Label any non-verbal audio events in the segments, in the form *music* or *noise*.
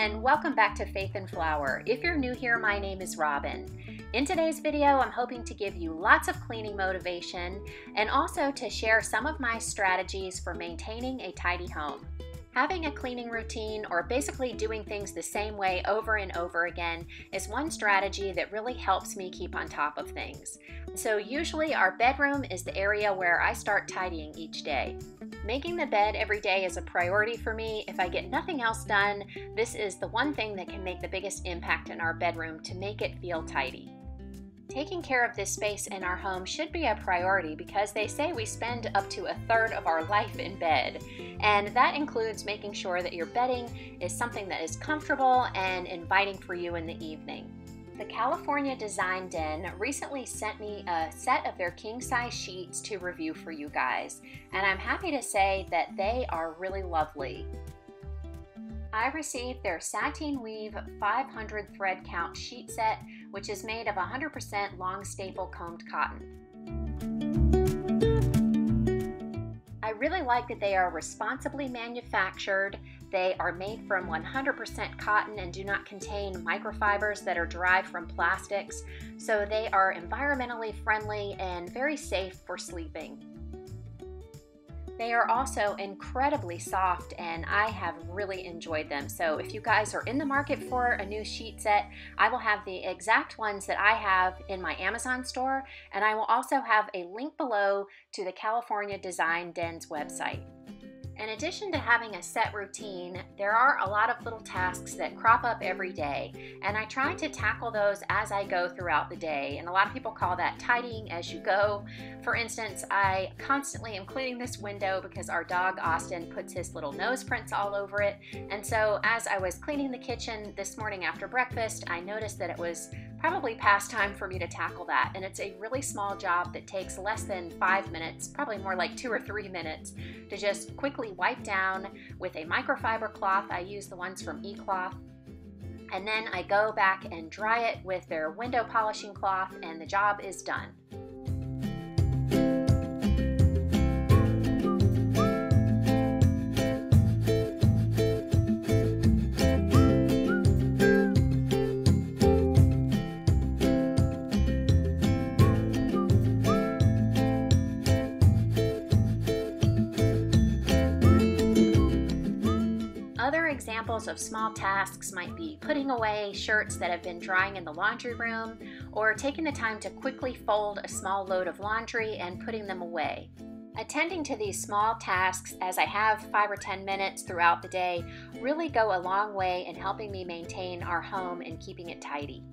And welcome back to Faith and Flour. If you're new here, my name is Robin. In today's video, I'm hoping to give you lots of cleaning motivation and also to share some of my strategies for maintaining a tidy home. Having a cleaning routine or basically doing things the same way over and over again is one strategy that really helps me keep on top of things. So usually our bedroom is the area where I start tidying each day. Making the bed every day is a priority for me. If I get nothing else done, this is the one thing that can make the biggest impact in our bedroom to make it feel tidy. Taking care of this space in our home should be a priority because they say we spend up to a third of our life in bed. And that includes making sure that your bedding is something that is comfortable and inviting for you in the evening. The California Design Den recently sent me a set of their king size sheets to review for you guys, and I'm happy to say that they are really lovely. I received their Sateen Weave 500 thread count sheet set, which is made of 100% long staple combed cotton. I really like that they are responsibly manufactured. They are made from 100% cotton and do not contain microfibers that are derived from plastics, so they are environmentally friendly and very safe for sleeping. They are also incredibly soft and I have really enjoyed them. So if you guys are in the market for a new sheet set, I will have the exact ones that I have in my Amazon store and I will also have a link below to the California Design Den's website. In addition to having a set routine, there are a lot of little tasks that crop up every day, and I try to tackle those as I go throughout the day. And a lot of people call that tidying as you go. For instance, I constantly am cleaning this window because our dog Austin puts his little nose prints all over it. And so, as I was cleaning the kitchen this morning after breakfast, I noticed that it was probably past time for me to tackle that. And it's a really small job that takes less than five minutes, probably more like two or three minutes, to just quickly wipe down with a microfiber cloth. I use the ones from eCloth. And then I go back and dry it with their window polishing cloth, and the job is done. Examples of small tasks might be putting away shirts that have been drying in the laundry room, or taking the time to quickly fold a small load of laundry and putting them away. Attending to these small tasks as I have 5 or 10 minutes throughout the day really go a long way in helping me maintain our home and keeping it tidy.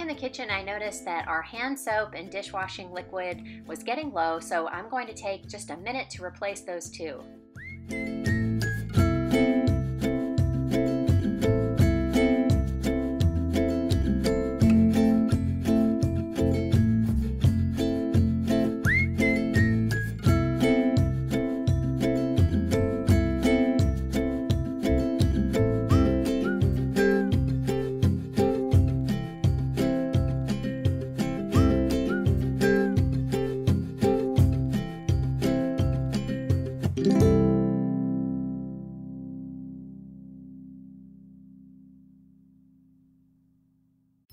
In the kitchen, I noticed that our hand soap and dishwashing liquid was getting low, so I'm going to take just a minute to replace those two.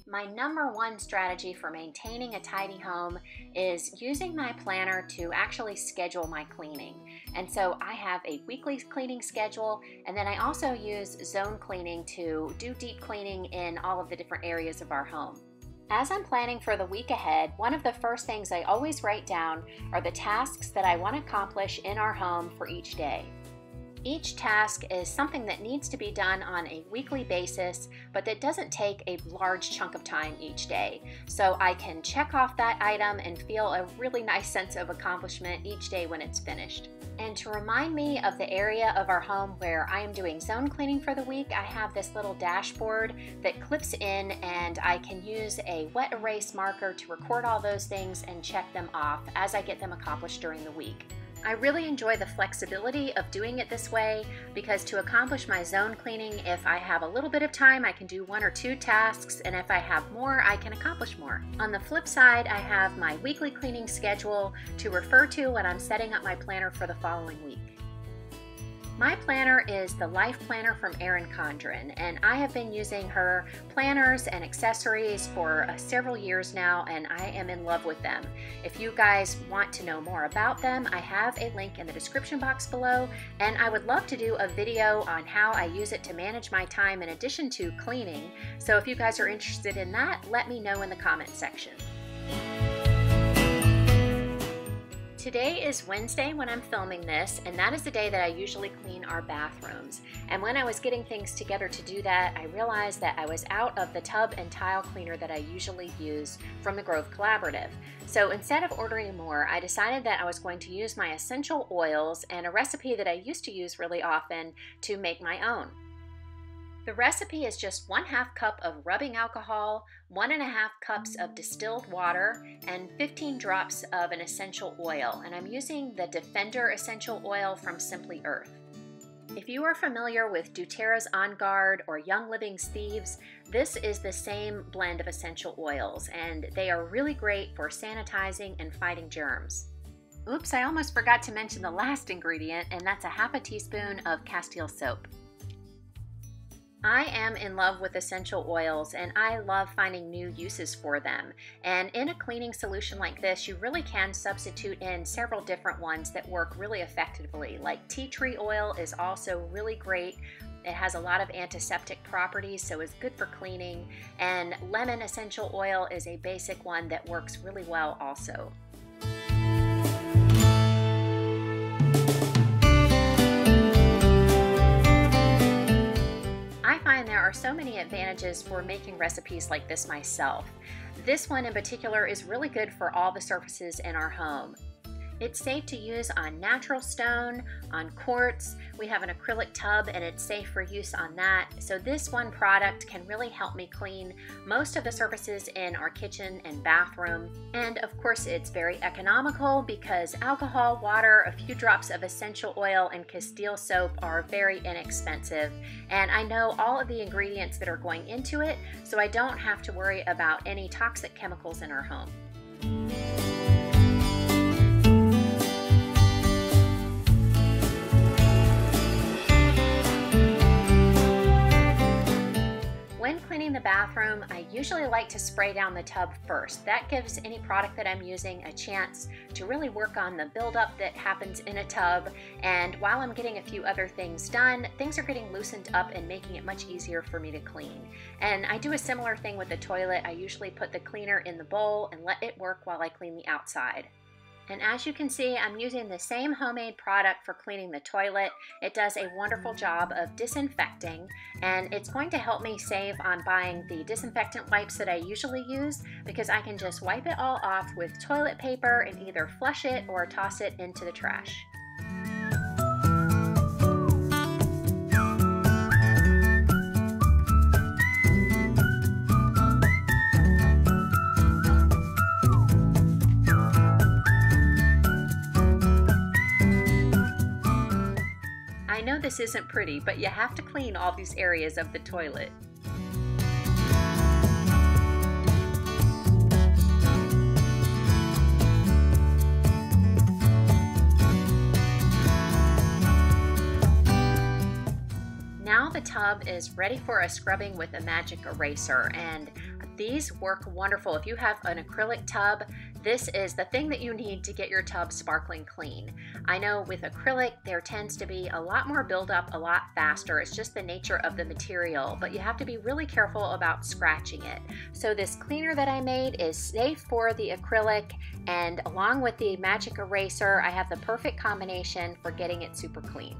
My number one strategy for maintaining a tidy home is using my planner to actually schedule my cleaning. And so I have a weekly cleaning schedule, and then I also use zone cleaning to do deep cleaning in all of the different areas of our home. As I'm planning for the week ahead, one of the first things I always write down are the tasks that I want to accomplish in our home for each day. Each task is something that needs to be done on a weekly basis, but that doesn't take a large chunk of time each day. So I can check off that item and feel a really nice sense of accomplishment each day when it's finished. And to remind me of the area of our home where I am doing zone cleaning for the week, I have this little dashboard that clips in and I can use a wet erase marker to record all those things and check them off as I get them accomplished during the week. I really enjoy the flexibility of doing it this way because to accomplish my zone cleaning, if I have a little bit of time, I can do one or two tasks, and if I have more, I can accomplish more. On the flip side, I have my weekly cleaning schedule to refer to when I'm setting up my planner for the following week. My planner is the Life Planner from Erin Condren, and I have been using her planners and accessories for uh, several years now, and I am in love with them. If you guys want to know more about them, I have a link in the description box below, and I would love to do a video on how I use it to manage my time in addition to cleaning. So if you guys are interested in that, let me know in the comment section. Today is Wednesday when I'm filming this, and that is the day that I usually clean our bathrooms. And when I was getting things together to do that, I realized that I was out of the tub and tile cleaner that I usually use from the Grove Collaborative. So instead of ordering more, I decided that I was going to use my essential oils and a recipe that I used to use really often to make my own. The recipe is just one half cup of rubbing alcohol, one and a half cups of distilled water, and 15 drops of an essential oil. And I'm using the Defender essential oil from Simply Earth. If you are familiar with doTERRA's On Guard or Young Living's Thieves, this is the same blend of essential oils, and they are really great for sanitizing and fighting germs. Oops, I almost forgot to mention the last ingredient, and that's a half a teaspoon of Castile soap. I am in love with essential oils and I love finding new uses for them. And in a cleaning solution like this, you really can substitute in several different ones that work really effectively. Like tea tree oil is also really great it has a lot of antiseptic properties, so it's good for cleaning. And lemon essential oil is a basic one that works really well also. Are so many advantages for making recipes like this myself. This one in particular is really good for all the surfaces in our home. It's safe to use on natural stone, on quartz. We have an acrylic tub and it's safe for use on that. So this one product can really help me clean most of the surfaces in our kitchen and bathroom. And of course it's very economical because alcohol, water, a few drops of essential oil, and Castile soap are very inexpensive. And I know all of the ingredients that are going into it, so I don't have to worry about any toxic chemicals in our home. Cleaning the bathroom, I usually like to spray down the tub first. That gives any product that I'm using a chance to really work on the buildup that happens in a tub. And while I'm getting a few other things done, things are getting loosened up and making it much easier for me to clean. And I do a similar thing with the toilet. I usually put the cleaner in the bowl and let it work while I clean the outside. And as you can see, I'm using the same homemade product for cleaning the toilet. It does a wonderful job of disinfecting, and it's going to help me save on buying the disinfectant wipes that I usually use because I can just wipe it all off with toilet paper and either flush it or toss it into the trash. This isn't pretty, but you have to clean all these areas of the toilet. Now the tub is ready for a scrubbing with a magic eraser and these work wonderful. If you have an acrylic tub, this is the thing that you need to get your tub sparkling clean. I know with acrylic, there tends to be a lot more buildup a lot faster. It's just the nature of the material, but you have to be really careful about scratching it. So this cleaner that I made is safe for the acrylic, and along with the magic eraser, I have the perfect combination for getting it super clean.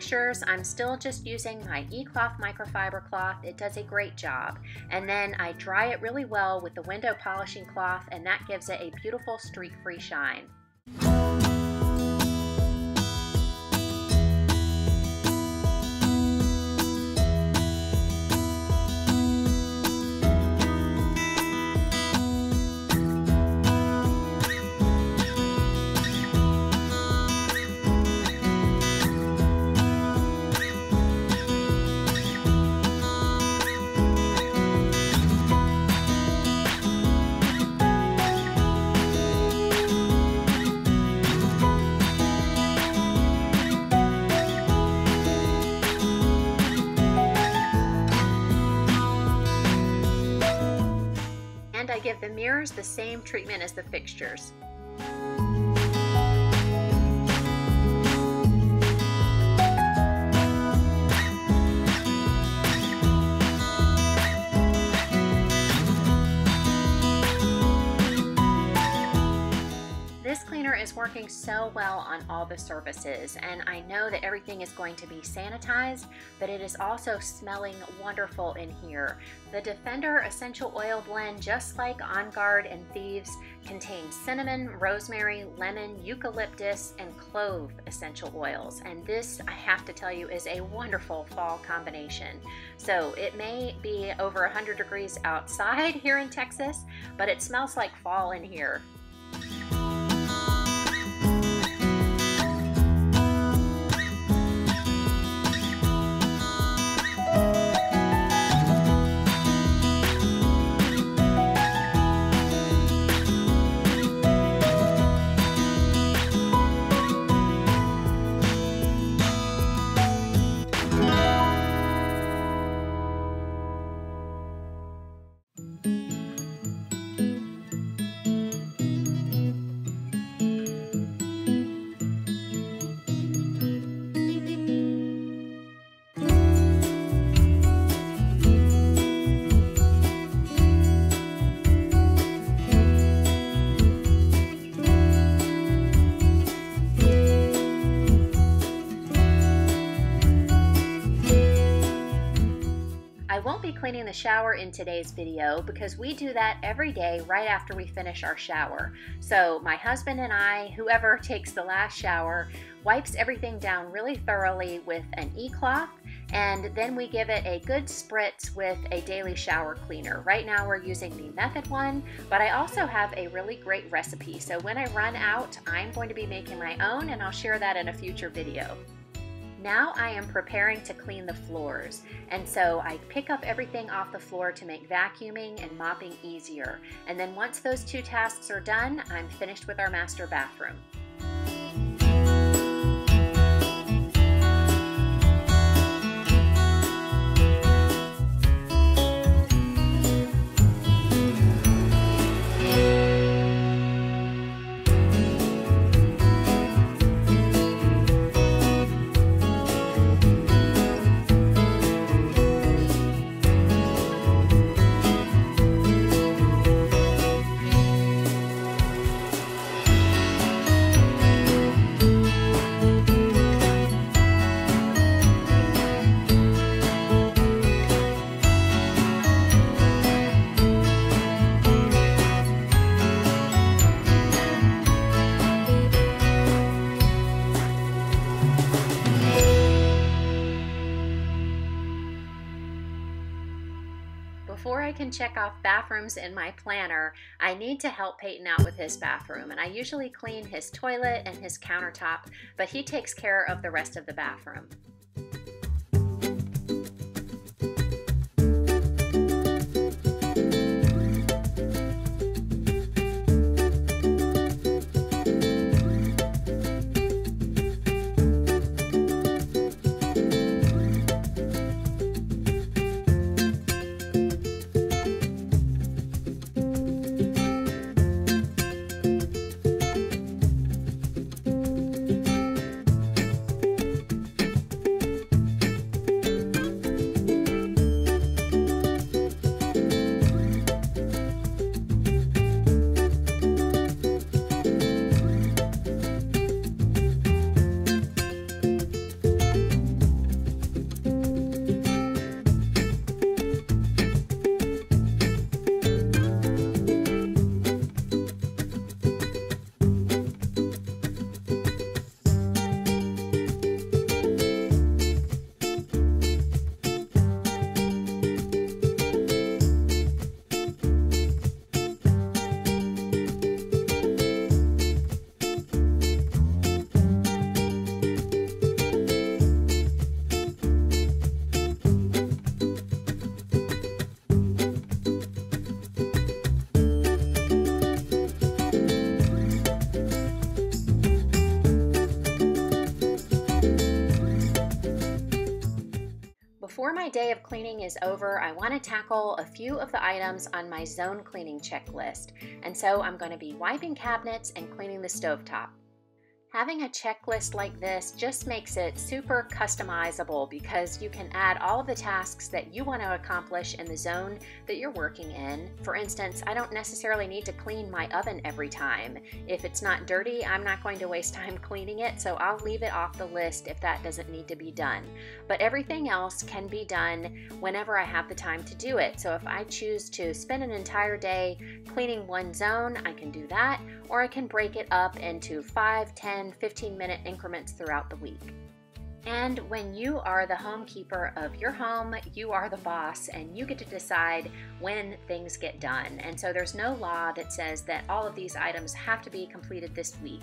Fixtures, I'm still just using my eCloth microfiber cloth. It does a great job. And then I dry it really well with the window polishing cloth and that gives it a beautiful streak-free shine. Give the mirrors the same treatment as the fixtures. Working so well on all the surfaces and I know that everything is going to be sanitized, but it is also smelling wonderful in here. The Defender Essential Oil Blend, just like On Guard and Thieves, contains cinnamon, rosemary, lemon, eucalyptus, and clove essential oils. And this, I have to tell you, is a wonderful fall combination. So it may be over 100 degrees outside *laughs* here in Texas, but it smells like fall in here. Cleaning the shower in today's video because we do that every day right after we finish our shower. So my husband and I, whoever *laughs* takes the last shower, wipes everything down really thoroughly with an e-cloth and then we give it a good spritz with a daily shower cleaner. Right now we're using the Method one, but I also have a really great recipe. So when I run out, I'm going to be making my own and I'll share that in a future video. Now I am preparing to clean the floors, and so I pick up everything off the floor to make vacuuming and mopping easier. And then once those two tasks are done, I'm finished with our master bathroom. I can check off bathrooms in my planner, I need to help Peyton out with his bathroom. And I usually clean his toilet and his countertop, but he takes care of the rest of the bathroom. Before my day of cleaning is over, I want to tackle a few of the items on my zone cleaning checklist. And so I'm going to be wiping cabinets and cleaning the stovetop. Having a checklist like this just makes it super customizable because you can add all the tasks that you want to accomplish in the zone that you're working in. For instance, I don't necessarily need to clean my oven every time. If it's not dirty, I'm not going to waste *laughs* time cleaning it, so I'll leave it off the list if that doesn't need to be done. But everything else can be done whenever I have the time to do it. So if I choose to spend an entire day cleaning one zone, I can do that, or I can break it up into 5, 10, 10, 15 minute increments throughout the week. And when you are the homekeeper of your home, you are the boss and you get to decide when things get done. And so there's no law that says that all of these items have to be completed this week.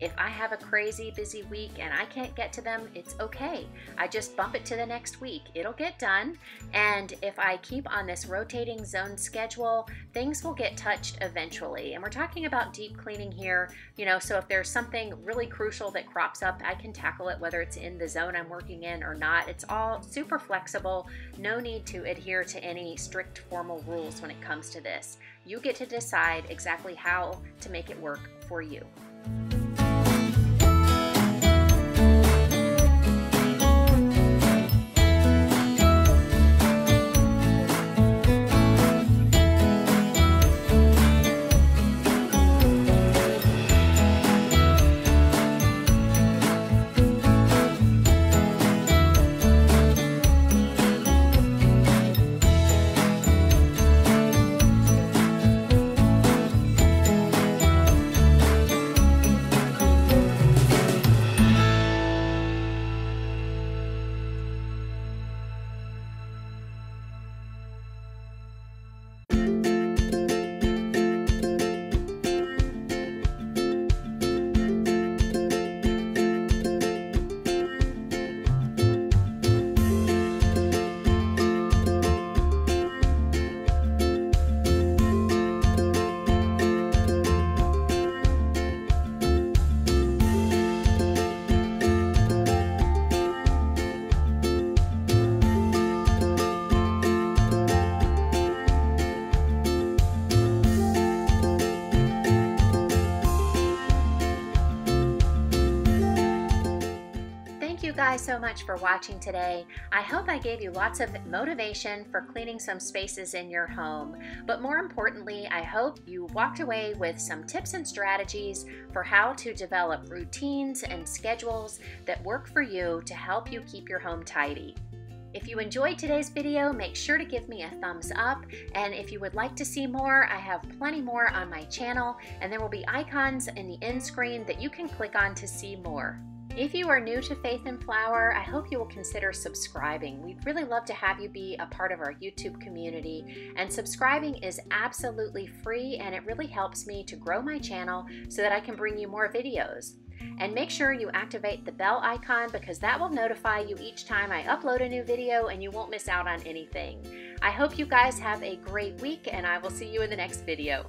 If I have a crazy busy week and I can't get to them, it's okay. I just bump it to the next week. It'll get done. And if I keep on this rotating zone schedule, things will get touched eventually. And we're talking about deep cleaning here, you know, so if there's something really crucial that crops up, I can tackle it whether it's in the zone I'm working in or not. It's all super flexible. No need to adhere to any strict formal rules when it comes to this. You get to decide exactly how to make it work for you. Guys so much for watching today. I hope I gave you lots of motivation for cleaning some spaces in your home. But more importantly, I hope you walked away with some tips and strategies for how to develop routines and schedules that work for you to help you keep your home tidy. If you enjoyed today's video, make sure to give me a thumbs up. And if you would like to see more, I have plenty more on my channel, and there will be icons in the end screen that you can click on to see more. If you are new to Faith in Flour, I hope you will consider subscribing. We'd really love to have you be a part of our YouTube community. And subscribing is absolutely free and it really helps me to grow my channel so that I can bring you more videos. And make sure you activate the bell icon because that will notify you each time I upload a new video and you won't miss out on anything. I hope you guys have a great week and I will see you in the next video.